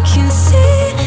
I can see